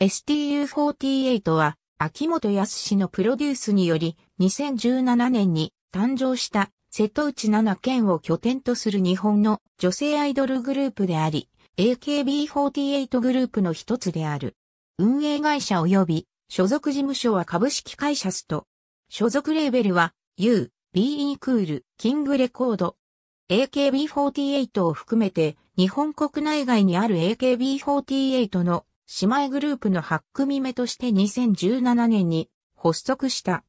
STU48 は、秋元康のプロデュースにより、2017年に誕生した瀬戸内七県を拠点とする日本の女性アイドルグループであり、AKB48 グループの一つである。運営会社及び所属事務所は株式会社スト。所属レーベルは U、BE クール、キングレコード。AKB48 を含めて日本国内外にある AKB48 の姉妹グループの8組目として2017年に発足した。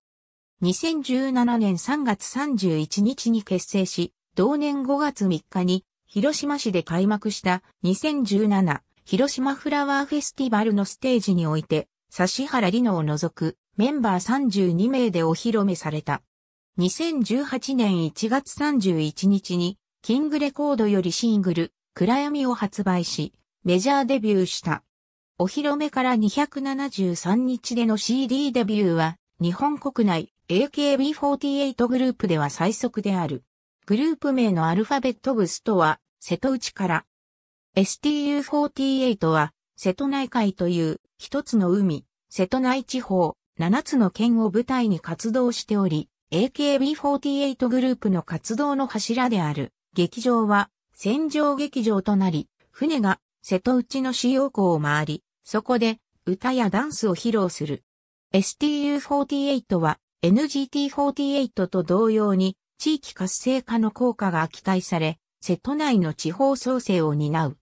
2017年3月31日に結成し、同年5月3日に広島市で開幕した2017広島フラワーフェスティバルのステージにおいて、指原里乃を除くメンバー32名でお披露目された。2018年1月31日に、キングレコードよりシングル、暗闇を発売し、メジャーデビューした。お披露目から273日での CD デビューは、日本国内 AKB48 グループでは最速である。グループ名のアルファベットブスとは、瀬戸内から。STU48 は、瀬戸内海という一つの海、瀬戸内地方、七つの県を舞台に活動しており、AKB48 グループの活動の柱である。劇場は戦場劇場となり、船が瀬戸内の主要港を回り、そこで歌やダンスを披露する。STU48 は NGT48 と同様に地域活性化の効果が期待され、瀬戸内の地方創生を担う。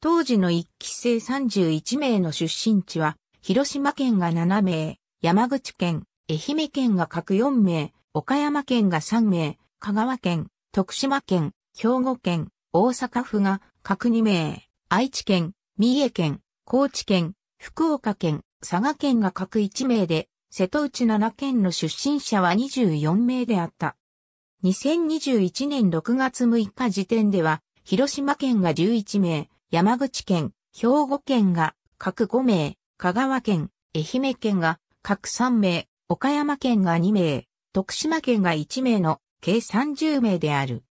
当時の一期生31名の出身地は、広島県が7名、山口県、愛媛県が各4名、岡山県が3名、香川県、徳島県、兵庫県、大阪府が各2名、愛知県、三重県、高知県、福岡県、佐賀県が各1名で、瀬戸内7県の出身者は24名であった。2021年6月6日時点では、広島県が11名、山口県、兵庫県が各5名、香川県、愛媛県が各3名、岡山県が2名、徳島県が1名の計30名である。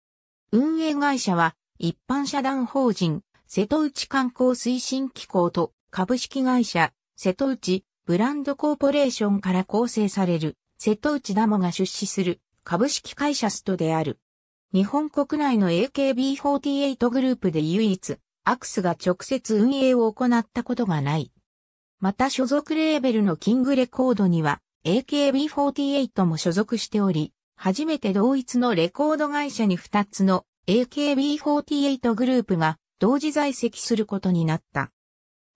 運営会社は一般社団法人瀬戸内観光推進機構と株式会社瀬戸内ブランドコーポレーションから構成される瀬戸内ダモが出資する株式会社ストである。日本国内の AKB48 グループで唯一アクスが直接運営を行ったことがない。また所属レーベルのキングレコードには AKB48 も所属しており、初めて同一のレコード会社に2つの AKB48 グループが同時在籍することになった。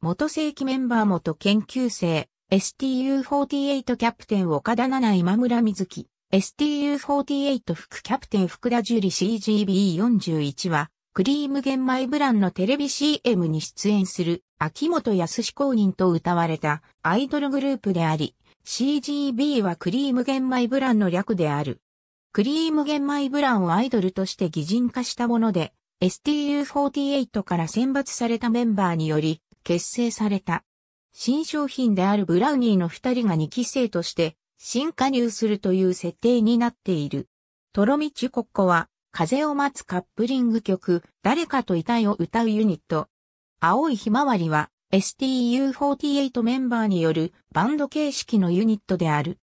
元正規メンバー元研究生 STU48 キャプテン岡田七今村瑞希 STU48 副キャプテン福田樹里 CGB41 はクリーム玄米ブランのテレビ CM に出演する秋元康公認と歌われたアイドルグループであり、CGB はクリーム玄米ブランの略である。クリーム玄米ブランをアイドルとして擬人化したもので、STU48 から選抜されたメンバーにより結成された。新商品であるブラウニーの二人が2期生として新加入するという設定になっている。トロミチュコッコは風を待つカップリング曲、誰かといたいを歌うユニット。青いひまわりは STU48 メンバーによるバンド形式のユニットである。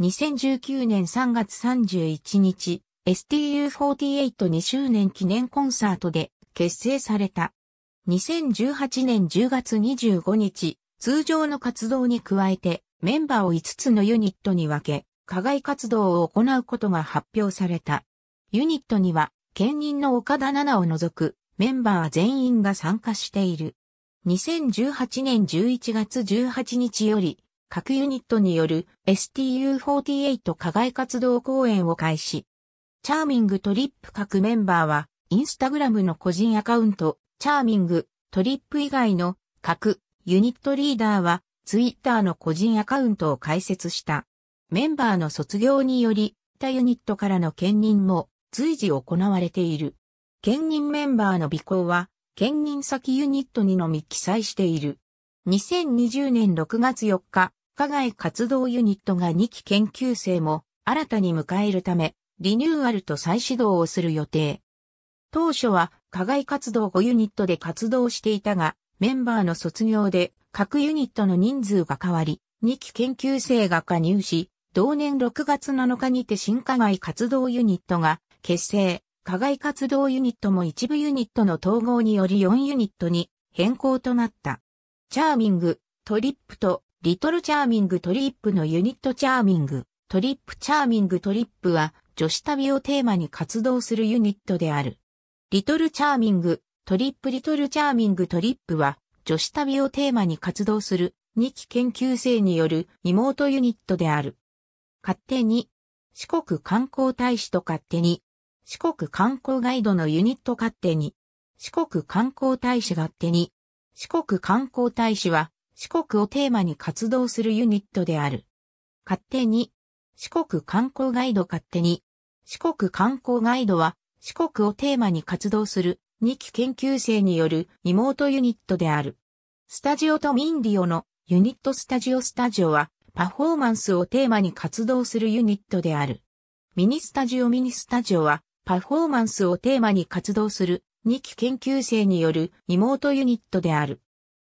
2019年3月31日、STU48 2周年記念コンサートで結成された。2018年10月25日、通常の活動に加えてメンバーを5つのユニットに分け、課外活動を行うことが発表された。ユニットには、兼任の岡田奈々を除くメンバー全員が参加している。2018年11月18日より、各ユニットによる STU48 課外活動公演を開始。チャーミングトリップ各メンバーは、インスタグラムの個人アカウント、チャーミング、トリップ以外の各ユニットリーダーは、ツイッターの個人アカウントを開設した。メンバーの卒業により、他ユニットからの兼任も随時行われている。兼任メンバーの尾行は、兼任先ユニットにのみ記載している。2020年6月4日、課外活動ユニットが2期研究生も新たに迎えるため、リニューアルと再始動をする予定。当初は課外活動5ユニットで活動していたが、メンバーの卒業で各ユニットの人数が変わり、2期研究生が加入し、同年6月7日にて新課外活動ユニットが結成、課外活動ユニットも一部ユニットの統合により4ユニットに変更となった。チャーミング、トリップとリトルチャーミングトリップのユニットチャーミング、トリップチャーミングトリップは女子旅をテーマに活動するユニットである。リトルチャーミング、トリップリトルチャーミングトリップは女子旅をテーマに活動する2期研究生による妹ユニットである。勝手に四国観光大使と勝手に四国観光ガイドのユニット勝手に四国観光大使勝手に四国観光大使は四国をテーマに活動するユニットである。勝手に、四国観光ガイド勝手に、四国観光ガイドは四国をテーマに活動する2期研究生による妹ユニットである。スタジオとミンディオのユニットスタジオスタジオはパフォーマンスをテーマに活動するユニットである。ミニスタジオミニスタジオはパフォーマンスをテーマに活動する2期研究生による妹ユニットである。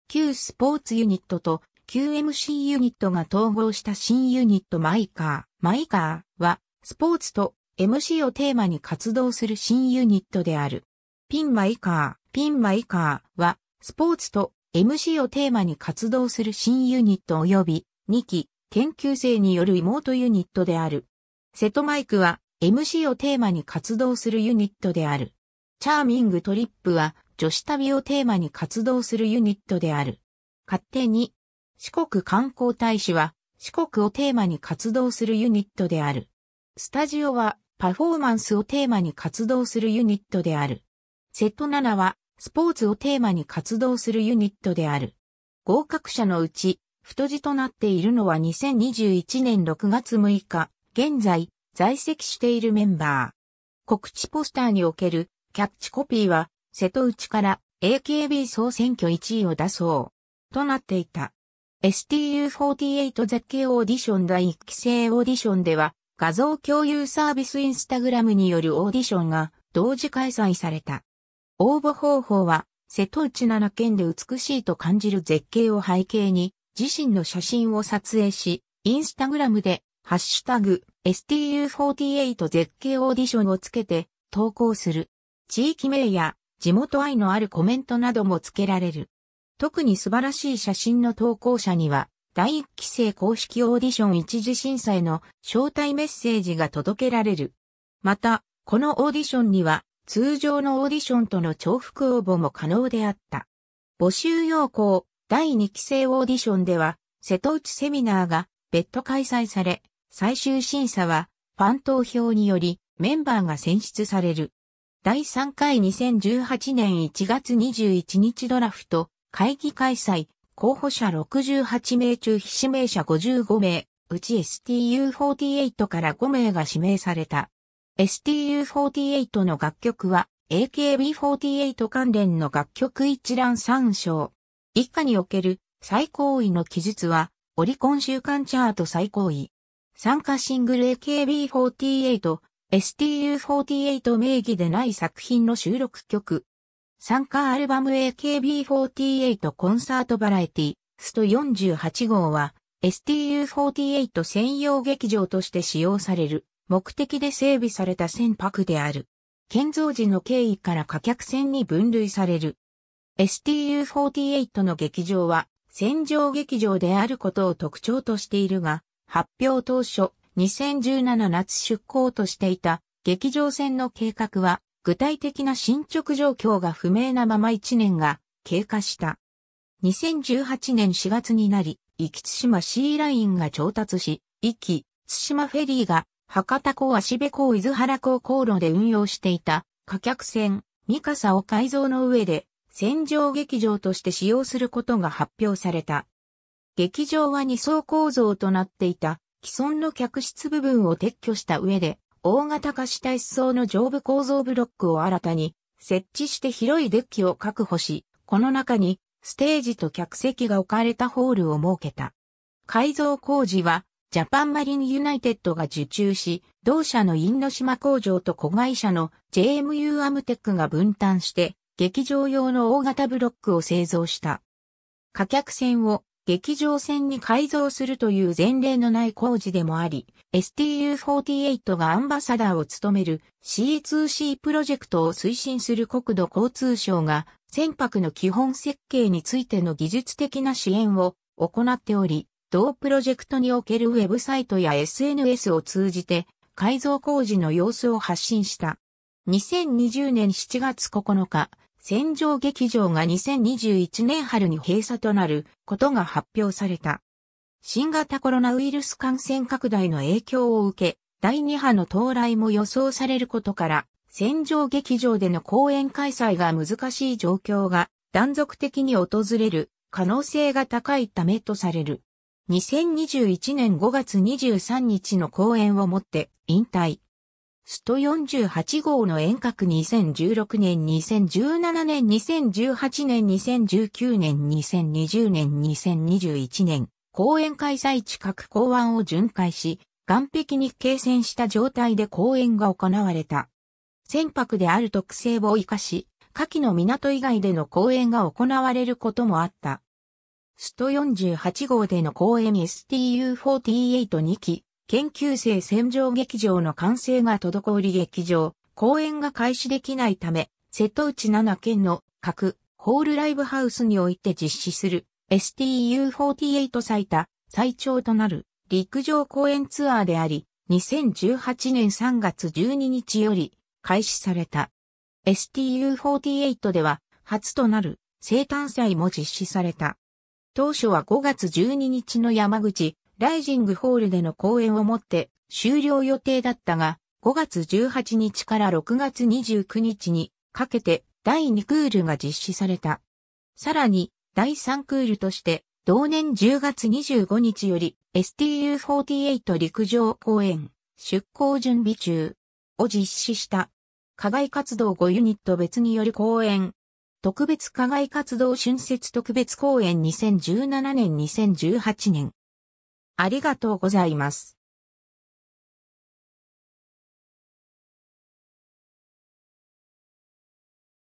旧スポーツユニットと QMC ユニットが統合した新ユニットマイカー。マイカーはスポーツと MC をテーマに活動する新ユニットである。ピンマイカー。ピンマイカーはスポーツと MC をテーマに活動する新ユニット及び2期研究生による妹ユニットである。セトマイクは MC をテーマに活動するユニットである。チャーミングトリップは女子旅をテーマに活動するユニットである。勝手に、四国観光大使は四国をテーマに活動するユニットである。スタジオはパフォーマンスをテーマに活動するユニットである。セット7はスポーツをテーマに活動するユニットである。合格者のうち、太字となっているのは2021年6月6日、現在在籍しているメンバー。告知ポスターにおけるキャッチコピーは瀬戸内から AKB 総選挙1位を出そう。となっていた。STU48 絶景オーディション第1期生オーディションでは画像共有サービスインスタグラムによるオーディションが同時開催された。応募方法は瀬戸内7県で美しいと感じる絶景を背景に自身の写真を撮影し、インスタグラムでハッシュタグ STU48 絶景オーディションをつけて投稿する。地域名や地元愛のあるコメントなども付けられる。特に素晴らしい写真の投稿者には、第一期生公式オーディション一次審査への招待メッセージが届けられる。また、このオーディションには、通常のオーディションとの重複応募も可能であった。募集要項、第2期生オーディションでは、瀬戸内セミナーが別途開催され、最終審査は、ファン投票により、メンバーが選出される。第3回2018年1月21日ドラフト会議開催候補者68名中非指名者55名、うち STU48 から5名が指名された。STU48 の楽曲は AKB48 関連の楽曲一覧参照。以下における最高位の記述はオリコン週間チャート最高位。参加シングル AKB48 STU48 名義でない作品の収録曲。参加アルバム AKB48 コンサートバラエティ、スト48号は STU48 専用劇場として使用される目的で整備された船舶である。建造時の経緯から貨客船に分類される。STU48 の劇場は戦場劇場であることを特徴としているが、発表当初、2017夏出港としていた劇場船の計画は具体的な進捗状況が不明なまま1年が経過した。2018年4月になり、壱岐津島シーラインが調達し、壱岐津島フェリーが博多港足部港伊豆原港航路で運用していた貨客船ミカサを改造の上で戦場劇場として使用することが発表された。劇場は二層構造となっていた既存の客室部分を撤去した上で、大型化した一層の上部構造ブロックを新たに設置して広いデッキを確保し、この中にステージと客席が置かれたホールを設けた。改造工事はジャパンマリンユナイテッドが受注し、同社のインド島工場と子会社の JMU アムテックが分担して、劇場用の大型ブロックを製造した。貨客船を劇場船に改造するという前例のない工事でもあり、STU48 がアンバサダーを務める C2C プロジェクトを推進する国土交通省が船舶の基本設計についての技術的な支援を行っており、同プロジェクトにおけるウェブサイトや SNS を通じて改造工事の様子を発信した。2020年7月9日、戦場劇場が2021年春に閉鎖となることが発表された。新型コロナウイルス感染拡大の影響を受け、第2波の到来も予想されることから、戦場劇場での公演開催が難しい状況が断続的に訪れる可能性が高いためとされる。2021年5月23日の公演をもって引退。スト48号の遠隔2016年、2017年、2018年、2019年、2020年、2021年、公演開催地各港湾を巡回し、岸壁に形成した状態で公演が行われた。船舶である特性を活かし、下記の港以外での公演が行われることもあった。スト48号での公演 STU482 期、研究生戦場劇場の完成が滞り劇場、公演が開始できないため、瀬戸内7県の各ホールライブハウスにおいて実施する STU48 最多、最長となる陸上公演ツアーであり、2018年3月12日より開始された。STU48 では初となる生誕祭も実施された。当初は5月12日の山口、ライジングホールでの公演をもって終了予定だったが、5月18日から6月29日にかけて第2クールが実施された。さらに第3クールとして同年10月25日より STU48 陸上公演出港準備中を実施した。課外活動5ユニット別による公演。特別課外活動春節特別公演2017年2018年。ありがとうございます。